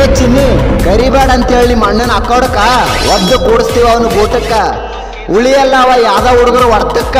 ಏ ಚಿನ್ನಿ, ಕರಿಬೇಡ ಅಂತ ಹೇಳಿ ಅಣ್ಣನ ಅಕ್ಕೌಡಕ್ಕ ಒದ್ದು ಕೂಡಿಸ್ತೀವ ಅವನು ಊಟಕ್ಕ. ಉಳಿಯಲ್ಲ ಅವ ಯಾವ್ದ ಹುಡುಗರು ಹೊಡ್ತಕ್ಕ